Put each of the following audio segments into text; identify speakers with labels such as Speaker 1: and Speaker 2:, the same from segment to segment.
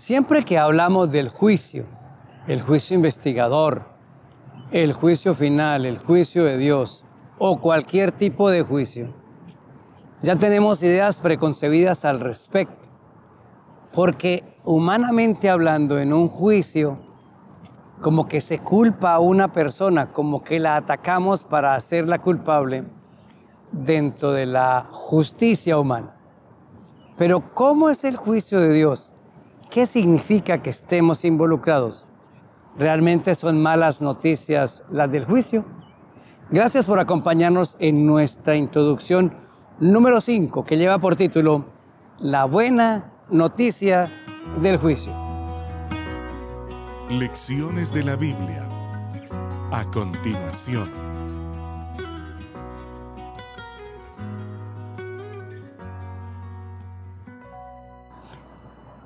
Speaker 1: Siempre que hablamos del juicio, el juicio investigador, el juicio final, el juicio de Dios o cualquier tipo de juicio, ya tenemos ideas preconcebidas al respecto. Porque humanamente hablando, en un juicio, como que se culpa a una persona, como que la atacamos para hacerla culpable dentro de la justicia humana. Pero ¿cómo es el juicio de Dios? ¿Qué significa que estemos involucrados? ¿Realmente son malas noticias las del juicio? Gracias por acompañarnos en nuestra introducción número 5, que lleva por título La buena noticia del juicio.
Speaker 2: Lecciones de la Biblia. A continuación.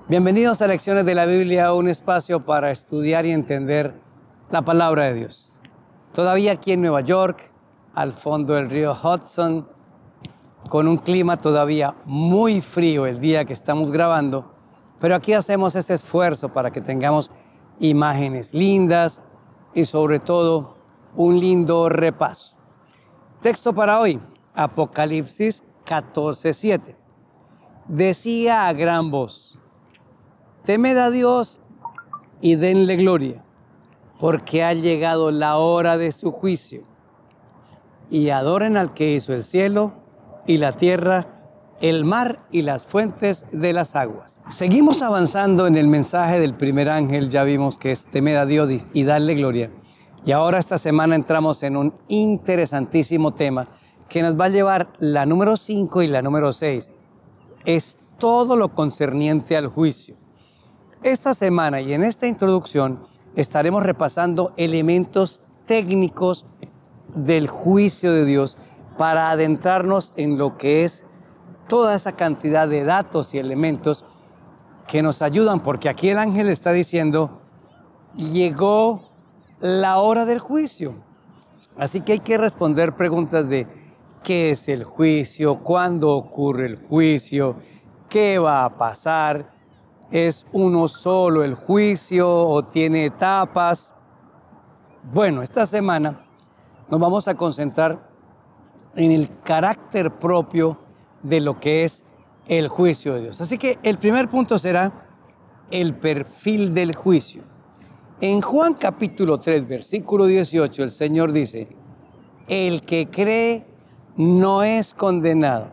Speaker 1: Bienvenidos a Lecciones de la Biblia, un espacio para estudiar y entender la palabra de Dios. Todavía aquí en Nueva York, al fondo del río Hudson, con un clima todavía muy frío el día que estamos grabando, pero aquí hacemos este esfuerzo para que tengamos imágenes lindas y sobre todo un lindo repaso. Texto para hoy, Apocalipsis 14:7. Decía a gran voz, Temed a Dios y denle gloria, porque ha llegado la hora de su juicio. Y adoren al que hizo el cielo y la tierra, el mar y las fuentes de las aguas. Seguimos avanzando en el mensaje del primer ángel, ya vimos que es temed a Dios y darle gloria. Y ahora esta semana entramos en un interesantísimo tema que nos va a llevar la número 5 y la número 6. Es todo lo concerniente al juicio. Esta semana y en esta introducción estaremos repasando elementos técnicos del juicio de Dios para adentrarnos en lo que es toda esa cantidad de datos y elementos que nos ayudan, porque aquí el ángel está diciendo, llegó la hora del juicio. Así que hay que responder preguntas de qué es el juicio, cuándo ocurre el juicio, qué va a pasar, ¿Es uno solo el juicio o tiene etapas? Bueno, esta semana nos vamos a concentrar en el carácter propio de lo que es el juicio de Dios. Así que el primer punto será el perfil del juicio. En Juan capítulo 3, versículo 18, el Señor dice, el que cree no es condenado,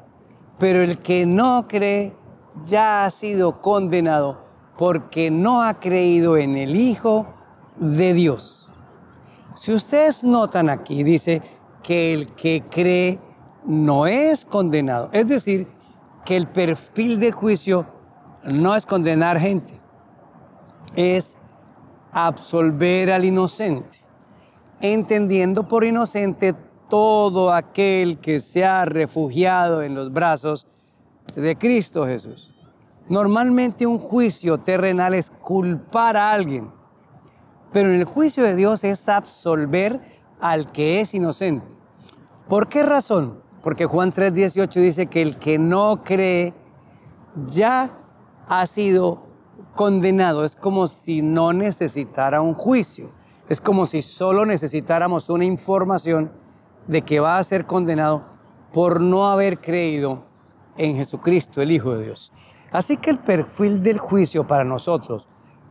Speaker 1: pero el que no cree ya ha sido condenado porque no ha creído en el Hijo de Dios. Si ustedes notan aquí, dice que el que cree no es condenado. Es decir, que el perfil del juicio no es condenar gente, es absolver al inocente, entendiendo por inocente todo aquel que se ha refugiado en los brazos de Cristo Jesús. Normalmente un juicio terrenal es culpar a alguien, pero en el juicio de Dios es absolver al que es inocente. ¿Por qué razón? Porque Juan 3:18 dice que el que no cree ya ha sido condenado. Es como si no necesitara un juicio. Es como si solo necesitáramos una información de que va a ser condenado por no haber creído en Jesucristo, el Hijo de Dios. Así que el perfil del juicio para nosotros,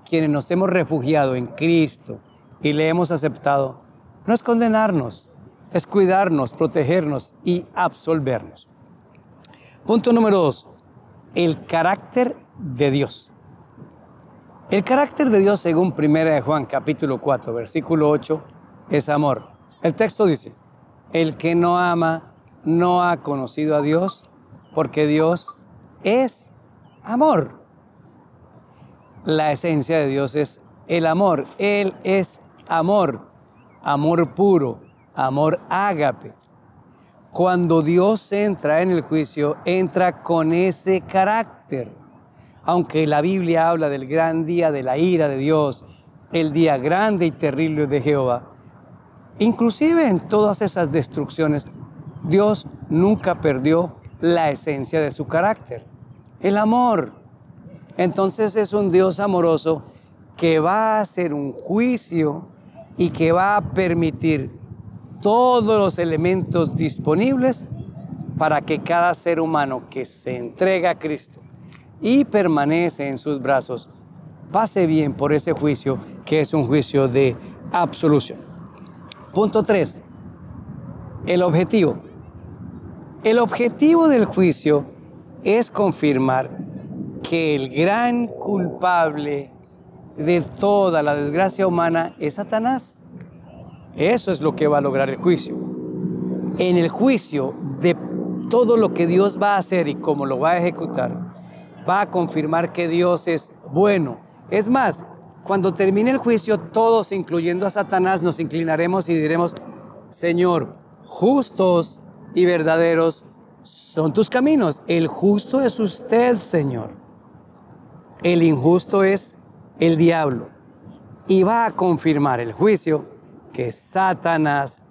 Speaker 1: quienes nos hemos refugiado en Cristo y le hemos aceptado, no es condenarnos, es cuidarnos, protegernos y absolvernos. Punto número dos, el carácter de Dios. El carácter de Dios, según 1 Juan capítulo 4, versículo 8, es amor. El texto dice, el que no ama no ha conocido a Dios, porque Dios es amor. La esencia de Dios es el amor. Él es amor, amor puro, amor ágape. Cuando Dios entra en el juicio, entra con ese carácter. Aunque la Biblia habla del gran día de la ira de Dios, el día grande y terrible de Jehová, inclusive en todas esas destrucciones, Dios nunca perdió la esencia de su carácter, el amor. entonces es un Dios amoroso que va a hacer un juicio y que va a permitir todos los elementos disponibles para que cada ser humano que se entrega a Cristo y permanece en sus brazos pase bien por ese juicio que es un juicio de absolución. Punto 3. El objetivo. El objetivo del juicio es confirmar que el gran culpable de toda la desgracia humana es Satanás. Eso es lo que va a lograr el juicio. En el juicio de todo lo que Dios va a hacer y cómo lo va a ejecutar, va a confirmar que Dios es bueno. Es más, cuando termine el juicio, todos, incluyendo a Satanás, nos inclinaremos y diremos, Señor, justos y verdaderos son tus caminos. El justo es usted, Señor. El injusto es el diablo. Y va a confirmar el juicio que Satanás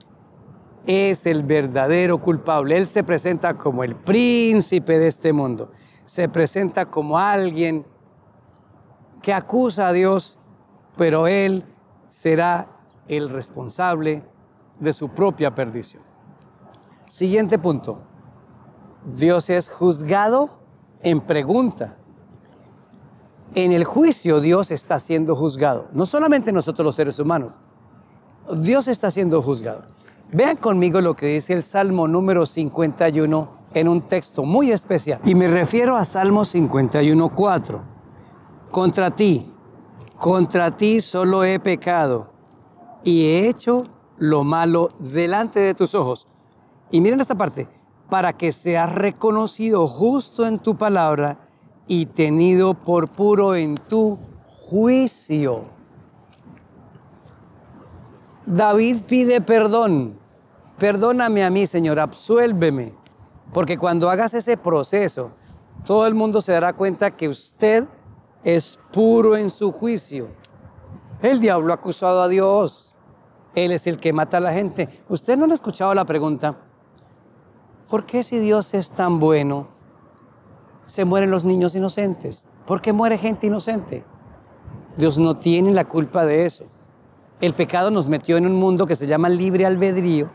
Speaker 1: es el verdadero culpable. Él se presenta como el príncipe de este mundo. Se presenta como alguien que acusa a Dios, pero él será el responsable de su propia perdición. Siguiente punto. Dios es juzgado en pregunta. En el juicio Dios está siendo juzgado. No solamente nosotros los seres humanos. Dios está siendo juzgado. Vean conmigo lo que dice el Salmo número 51 en un texto muy especial. Y me refiero a Salmo 51, 4. Contra ti, contra ti solo he pecado y he hecho lo malo delante de tus ojos. Y miren esta parte, para que seas reconocido justo en tu palabra y tenido por puro en tu juicio. David pide perdón. Perdóname a mí, Señor, absuélveme. Porque cuando hagas ese proceso, todo el mundo se dará cuenta que usted es puro en su juicio. El diablo ha acusado a Dios. Él es el que mata a la gente. Usted no ha escuchado la pregunta, ¿por qué si Dios es tan bueno, se mueren los niños inocentes? ¿Por qué muere gente inocente? Dios no tiene la culpa de eso. El pecado nos metió en un mundo que se llama libre albedrío,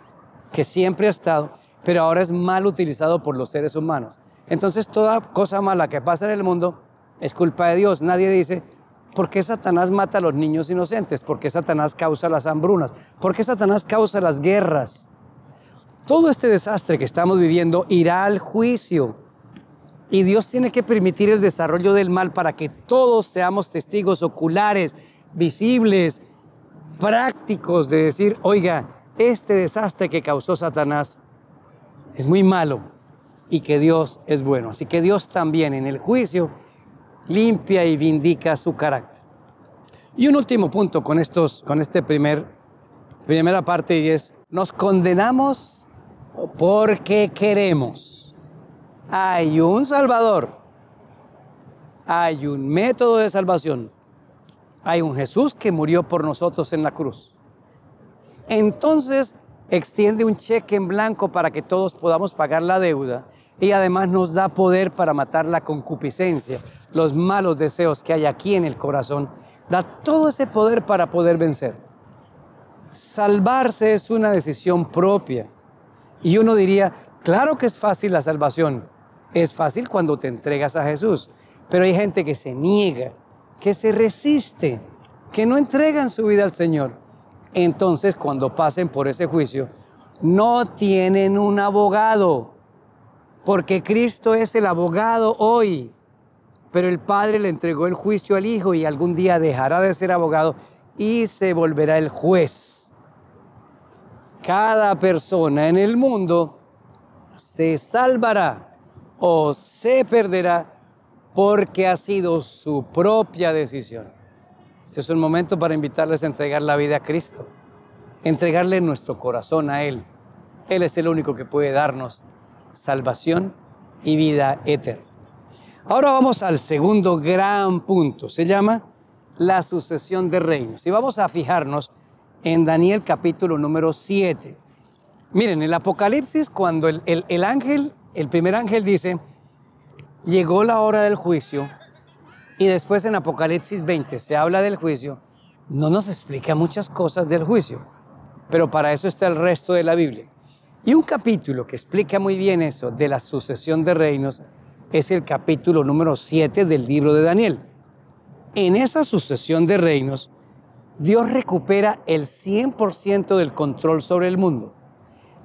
Speaker 1: que siempre ha estado, pero ahora es mal utilizado por los seres humanos. Entonces toda cosa mala que pasa en el mundo es culpa de Dios. Nadie dice, ¿por qué Satanás mata a los niños inocentes? ¿Por qué Satanás causa las hambrunas? ¿Por qué Satanás causa las guerras? Todo este desastre que estamos viviendo irá al juicio. Y Dios tiene que permitir el desarrollo del mal para que todos seamos testigos oculares, visibles, prácticos de decir, oiga, este desastre que causó Satanás es muy malo y que Dios es bueno. Así que Dios también en el juicio limpia y vindica su carácter. Y un último punto con estos, con este primer, primera parte y es, nos condenamos porque queremos. Hay un Salvador, hay un método de salvación, hay un Jesús que murió por nosotros en la cruz. Entonces extiende un cheque en blanco para que todos podamos pagar la deuda y además nos da poder para matar la concupiscencia, los malos deseos que hay aquí en el corazón. Da todo ese poder para poder vencer. Salvarse es una decisión propia. Y uno diría, claro que es fácil la salvación. Es fácil cuando te entregas a Jesús. Pero hay gente que se niega, que se resiste, que no entregan su vida al Señor. Entonces, cuando pasen por ese juicio, no tienen un abogado porque Cristo es el abogado hoy, pero el Padre le entregó el juicio al Hijo y algún día dejará de ser abogado y se volverá el juez. Cada persona en el mundo se salvará o se perderá porque ha sido su propia decisión. Este es un momento para invitarles a entregar la vida a Cristo, entregarle nuestro corazón a Él. Él es el único que puede darnos salvación y vida eterna. Ahora vamos al segundo gran punto, se llama la sucesión de reinos. Y vamos a fijarnos en Daniel capítulo número 7. Miren, el Apocalipsis, cuando el, el ángel, el primer ángel dice, llegó la hora del juicio, y después en Apocalipsis 20 se habla del juicio, no nos explica muchas cosas del juicio, pero para eso está el resto de la Biblia. Y un capítulo que explica muy bien eso de la sucesión de reinos es el capítulo número 7 del libro de Daniel. En esa sucesión de reinos, Dios recupera el 100% del control sobre el mundo.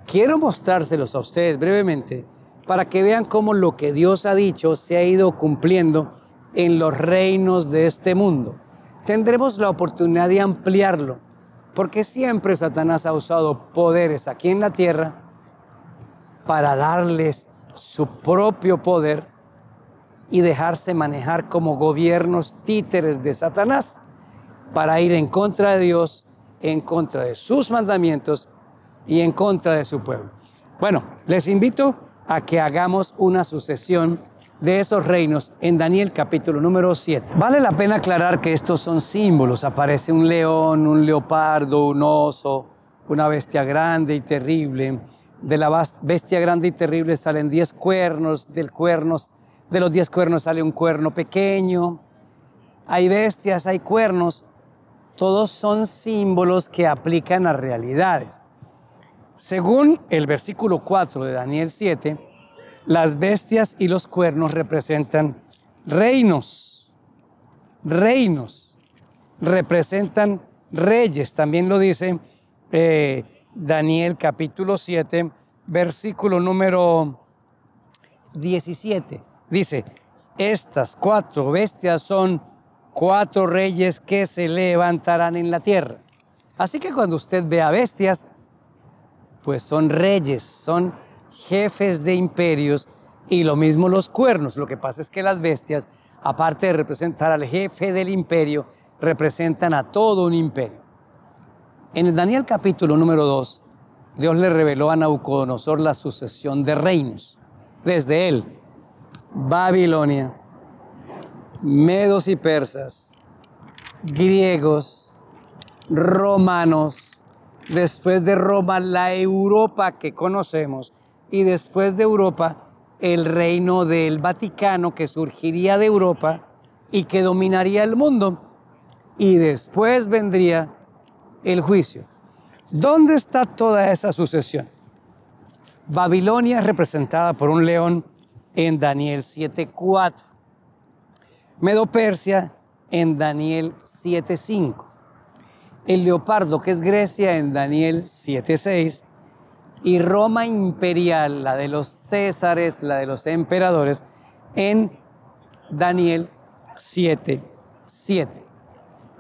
Speaker 1: Quiero mostrárselos a ustedes brevemente para que vean cómo lo que Dios ha dicho se ha ido cumpliendo en los reinos de este mundo. Tendremos la oportunidad de ampliarlo, porque siempre Satanás ha usado poderes aquí en la tierra para darles su propio poder y dejarse manejar como gobiernos títeres de Satanás para ir en contra de Dios, en contra de sus mandamientos y en contra de su pueblo. Bueno, les invito a que hagamos una sucesión de esos reinos en Daniel capítulo número 7. Vale la pena aclarar que estos son símbolos. Aparece un león, un leopardo, un oso, una bestia grande y terrible. De la bestia grande y terrible salen diez cuernos, del cuernos, de los diez cuernos sale un cuerno pequeño. Hay bestias, hay cuernos. Todos son símbolos que aplican a realidades. Según el versículo 4 de Daniel 7, las bestias y los cuernos representan reinos, reinos, representan reyes. También lo dice eh, Daniel capítulo 7, versículo número 17. Dice, estas cuatro bestias son cuatro reyes que se levantarán en la tierra. Así que cuando usted vea bestias, pues son reyes, son jefes de imperios y lo mismo los cuernos. Lo que pasa es que las bestias, aparte de representar al jefe del imperio, representan a todo un imperio. En el Daniel capítulo número 2, Dios le reveló a Nabucodonosor la sucesión de reinos. Desde él, Babilonia, medos y persas, griegos, romanos, después de Roma la Europa que conocemos y después de Europa el reino del Vaticano que surgiría de Europa y que dominaría el mundo. Y después vendría el juicio. ¿Dónde está toda esa sucesión? Babilonia es representada por un león en Daniel 7.4. Medo Persia en Daniel 7.5. El leopardo, que es Grecia, en Daniel 7.6 y Roma imperial, la de los césares, la de los emperadores, en Daniel 7, 7.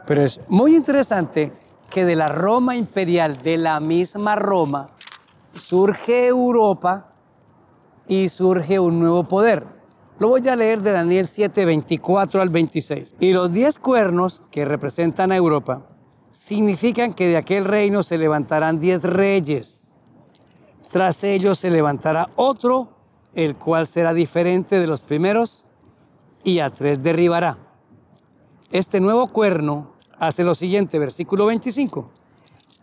Speaker 1: Pero es muy interesante que de la Roma imperial, de la misma Roma, surge Europa y surge un nuevo poder. Lo voy a leer de Daniel 7, 24 al 26. Y los diez cuernos que representan a Europa significan que de aquel reino se levantarán diez reyes tras ellos se levantará otro, el cual será diferente de los primeros, y a tres derribará. Este nuevo cuerno hace lo siguiente, versículo 25.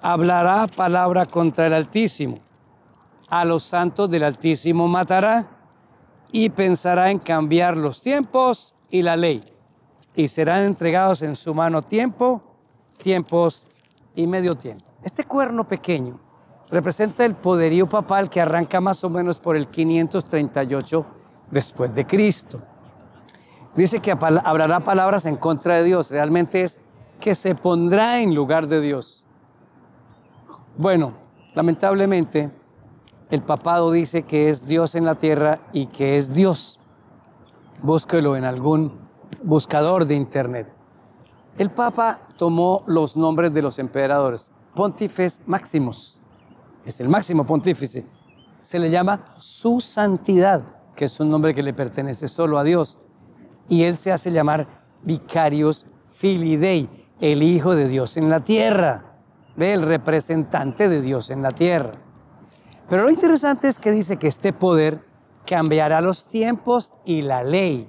Speaker 1: Hablará palabra contra el Altísimo. A los santos del Altísimo matará y pensará en cambiar los tiempos y la ley. Y serán entregados en su mano tiempo, tiempos y medio tiempo. Este cuerno pequeño representa el poderío papal que arranca más o menos por el 538 después de Cristo. Dice que hablará palabras en contra de Dios, realmente es que se pondrá en lugar de Dios. Bueno, lamentablemente el papado dice que es Dios en la tierra y que es Dios. Búsquelo en algún buscador de internet. El papa tomó los nombres de los emperadores, Pontifes Máximos, es el máximo pontífice, se le llama su santidad, que es un nombre que le pertenece solo a Dios. Y él se hace llamar Vicarios Filidei, el Hijo de Dios en la tierra, el representante de Dios en la tierra. Pero lo interesante es que dice que este poder cambiará los tiempos y la ley.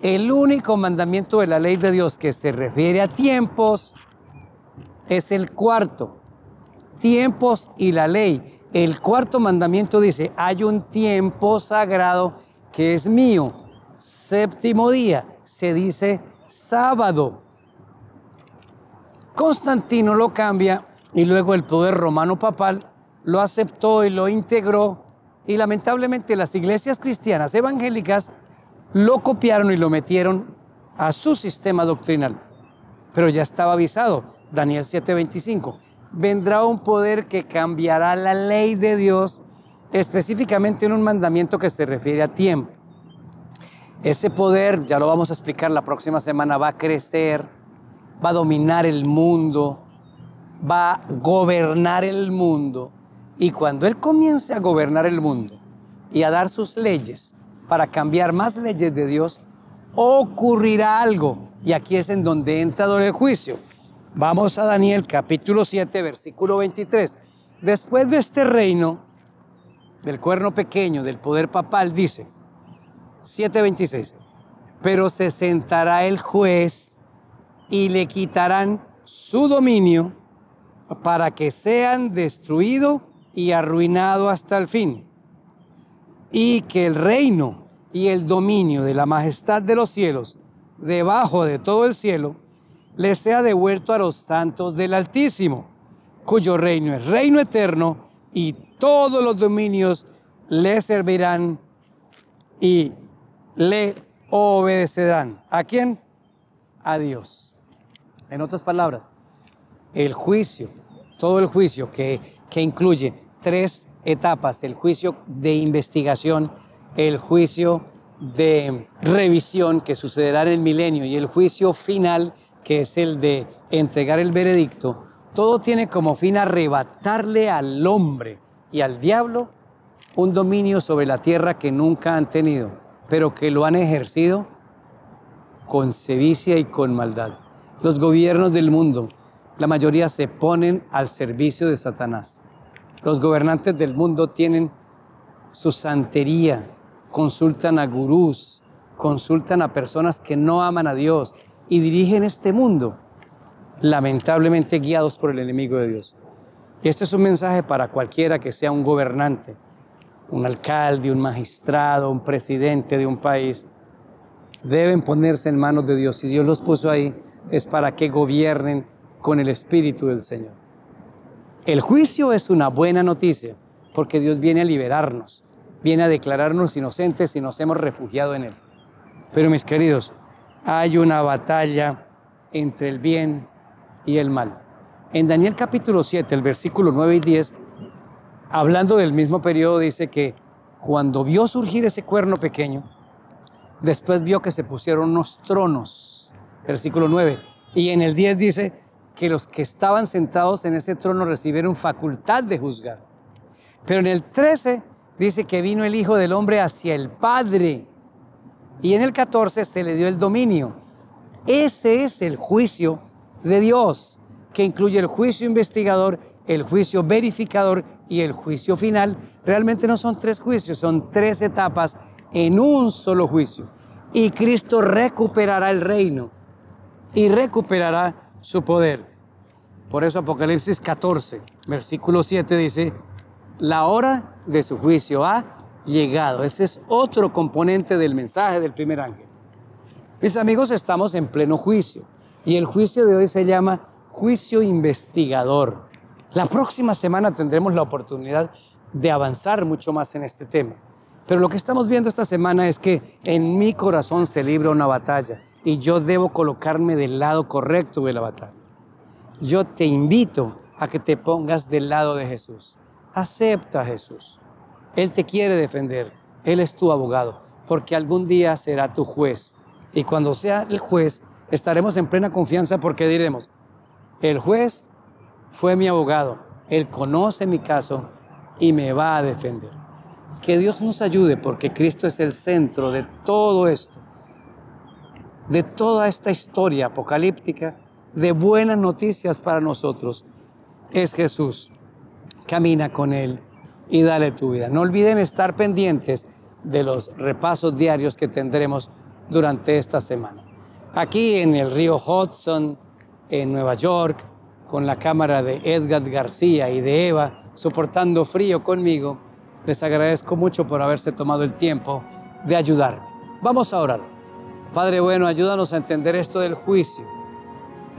Speaker 1: El único mandamiento de la ley de Dios que se refiere a tiempos es el cuarto, tiempos y la ley. El cuarto mandamiento dice, hay un tiempo sagrado que es mío. Séptimo día, se dice sábado. Constantino lo cambia y luego el poder romano papal lo aceptó y lo integró y lamentablemente las iglesias cristianas evangélicas lo copiaron y lo metieron a su sistema doctrinal. Pero ya estaba avisado, Daniel 7:25, vendrá un poder que cambiará la ley de Dios específicamente en un mandamiento que se refiere a tiempo. Ese poder, ya lo vamos a explicar la próxima semana, va a crecer, va a dominar el mundo, va a gobernar el mundo. Y cuando Él comience a gobernar el mundo y a dar sus leyes para cambiar más leyes de Dios, ocurrirá algo. Y aquí es en donde entra el juicio. Vamos a Daniel capítulo 7, versículo 23. Después de este reino, del cuerno pequeño, del poder papal, dice 7.26, pero se sentará el juez y le quitarán su dominio para que sean destruido y arruinado hasta el fin, y que el reino y el dominio de la majestad de los cielos, debajo de todo el cielo, le sea devuelto a los santos del Altísimo, cuyo reino es reino eterno y todos los dominios le servirán y le obedecerán. ¿A quién? A Dios. En otras palabras, el juicio, todo el juicio que, que incluye tres etapas, el juicio de investigación, el juicio de revisión que sucederá en el milenio y el juicio final que es el de entregar el veredicto, todo tiene como fin arrebatarle al hombre y al diablo un dominio sobre la tierra que nunca han tenido, pero que lo han ejercido con sevicia y con maldad. Los gobiernos del mundo, la mayoría se ponen al servicio de Satanás. Los gobernantes del mundo tienen su santería, consultan a gurús, consultan a personas que no aman a Dios, y dirigen este mundo, lamentablemente guiados por el enemigo de Dios. Y este es un mensaje para cualquiera que sea un gobernante, un alcalde, un magistrado, un presidente de un país. Deben ponerse en manos de Dios. Si Dios los puso ahí, es para que gobiernen con el Espíritu del Señor. El juicio es una buena noticia, porque Dios viene a liberarnos, viene a declararnos inocentes y nos hemos refugiado en Él. Pero mis queridos, hay una batalla entre el bien y el mal. En Daniel capítulo 7, el versículo 9 y 10, hablando del mismo periodo, dice que cuando vio surgir ese cuerno pequeño, después vio que se pusieron unos tronos, versículo 9, y en el 10 dice que los que estaban sentados en ese trono recibieron facultad de juzgar. Pero en el 13 dice que vino el Hijo del Hombre hacia el Padre y en el 14 se le dio el dominio. Ese es el juicio de Dios, que incluye el juicio investigador, el juicio verificador y el juicio final. Realmente no son tres juicios, son tres etapas en un solo juicio. Y Cristo recuperará el reino y recuperará su poder. Por eso Apocalipsis 14, versículo 7 dice, la hora de su juicio ha llegado. Ese es otro componente del mensaje del primer ángel. Mis amigos, estamos en pleno juicio y el juicio de hoy se llama juicio investigador. La próxima semana tendremos la oportunidad de avanzar mucho más en este tema. Pero lo que estamos viendo esta semana es que en mi corazón se libra una batalla y yo debo colocarme del lado correcto de la batalla. Yo te invito a que te pongas del lado de Jesús. Acepta a Jesús. Él te quiere defender, Él es tu abogado, porque algún día será tu juez. Y cuando sea el juez, estaremos en plena confianza porque diremos, el juez fue mi abogado, Él conoce mi caso y me va a defender. Que Dios nos ayude porque Cristo es el centro de todo esto, de toda esta historia apocalíptica, de buenas noticias para nosotros. Es Jesús. Camina con Él y dale tu vida. No olviden estar pendientes de los repasos diarios que tendremos durante esta semana. Aquí en el río Hudson, en Nueva York, con la cámara de Edgar García y de Eva, soportando frío conmigo, les agradezco mucho por haberse tomado el tiempo de ayudarme. Vamos a orar. Padre bueno, ayúdanos a entender esto del juicio,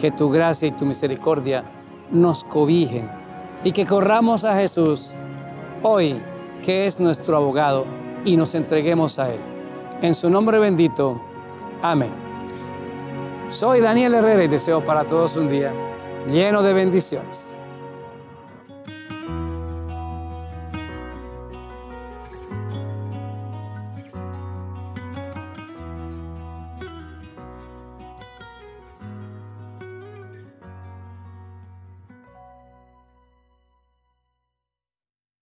Speaker 1: que tu gracia y tu misericordia nos cobijen y que corramos a Jesús hoy, que es nuestro abogado, y nos entreguemos a Él. En su nombre bendito. Amén. Soy Daniel Herrera y deseo para todos un día lleno de bendiciones.